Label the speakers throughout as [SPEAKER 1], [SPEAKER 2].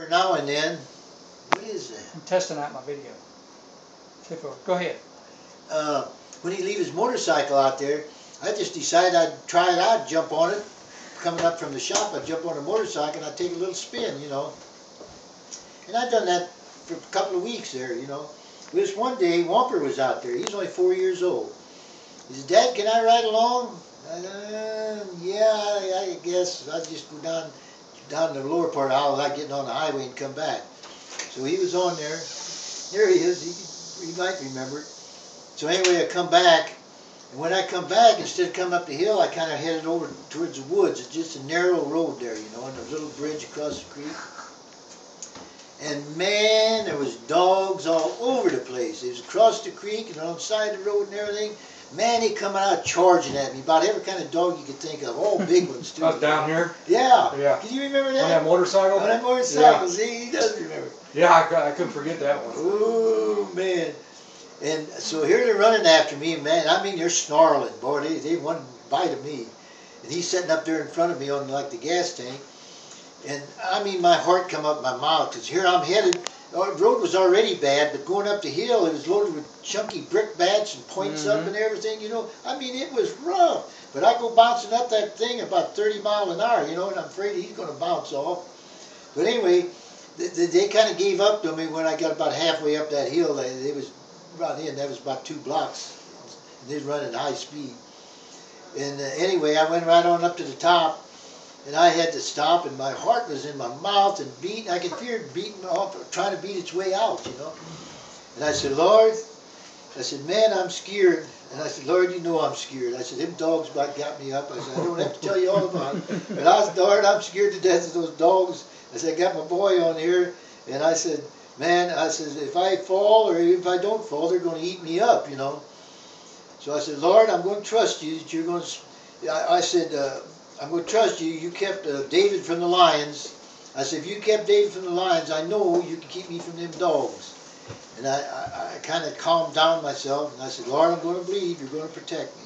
[SPEAKER 1] Every now and then, what is that?
[SPEAKER 2] I'm testing out my video. Flip over. Go ahead.
[SPEAKER 1] Uh, when he leave his motorcycle out there, I just decided I'd try it out, jump on it. Coming up from the shop, I'd jump on a motorcycle and I'd take a little spin, you know. And I'd done that for a couple of weeks there, you know. This one day, Whomper was out there. He was only four years old. He said, Dad, can I ride along? I uh, yeah, I, I guess. I'd just go down down the lower part of aisle without getting on the highway and come back. So he was on there. There he is. He, he might remember. So anyway, I come back. And when I come back, instead of coming up the hill, I kind of headed over towards the woods. It's just a narrow road there, you know, and a little bridge across the creek. And man, there was dogs all over the place. It was across the creek and on the side of the road and everything. Man, he coming out charging at me. About every kind of dog you could think of. All big ones too.
[SPEAKER 3] Down here?
[SPEAKER 1] Yeah.
[SPEAKER 3] Yeah.
[SPEAKER 1] Can you remember that?
[SPEAKER 3] On that motorcycle?
[SPEAKER 1] On that motorcycle. See, he does remember.
[SPEAKER 3] Yeah, I, I couldn't forget that one.
[SPEAKER 1] Ooh, man. And so here they're running after me, man. I mean, they're snarling, boy. They, they want to bite of me. And he's sitting up there in front of me on like the gas tank. And I mean, my heart come up my mouth because here I'm headed. The road was already bad, but going up the hill, it was loaded with chunky brick bats and points up
[SPEAKER 2] Mhm.
[SPEAKER 1] and everything, you know. I mean, it was rough. But I go bouncing up that thing about 30 mile an hour, you know, and I'm afraid he's going to bounce off. But anyway, they, they, they kind of gave up to me when I got about halfway up that hill. They, they was about in, that was about two blocks. And they was running high speed. And uh, anyway, I went right on up to the top, and I had to stop, and my heart was in my mouth and beating. I could hear it beating off, trying to beat its way out, you know. And I said, Lord, I said, man, I'm scared. And I said, Lord, you know I'm scared. I said, them dogs about got me up. I said, I don't have to tell you all about it. But I said, Lord, I'm scared to death of those dogs. I said, I got my boy on here. And I said, man, I said, if I fall or if I don't fall, they're going to eat me up, you know. So I said, Lord, I'm going to trust you that you're going to. I, I said, uh, I'm going to trust you. You kept uh, David from the lions. I said, if you kept David from the lions, I know you can keep me from them dogs. And I, I, I kind of calmed down myself and I said, Lord, I'm going to believe you're going to protect me.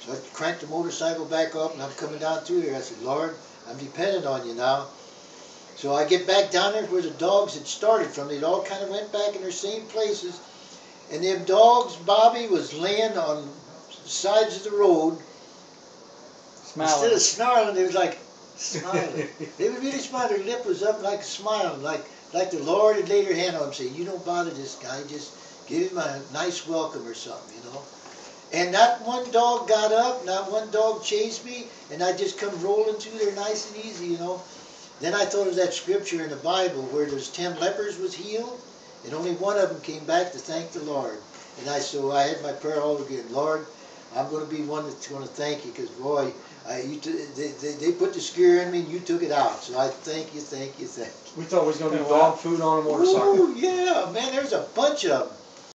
[SPEAKER 1] So I cranked the motorcycle back up and I'm coming down through there. I said, Lord, I'm dependent on you now. So I get back down there where the dogs had started from. They all kind of went back in their same places. And them dogs, Bobby, was laying on the sides of the road. Instead of snarling, they was like smiling. they were really smiling. Their lip was up like smiling, like like the Lord had laid her hand on him, saying, "You don't bother this guy. Just give him a nice welcome or something, you know." And not one dog got up, not one dog chased me, and I just come rolling through there nice and easy, you know. Then I thought of that scripture in the Bible where those ten lepers was healed, and only one of them came back to thank the Lord. And I so I had my prayer all again, Lord, I'm going to be one that's going to thank you because boy, I, you t- they, they, they put the scare in me and you took it out. So I thank you, thank you, thank you.
[SPEAKER 3] We thought we was going to be
[SPEAKER 2] Wow.
[SPEAKER 3] dog food on a motorcycle.
[SPEAKER 1] Ooh, yeah, man, there's a bunch of them.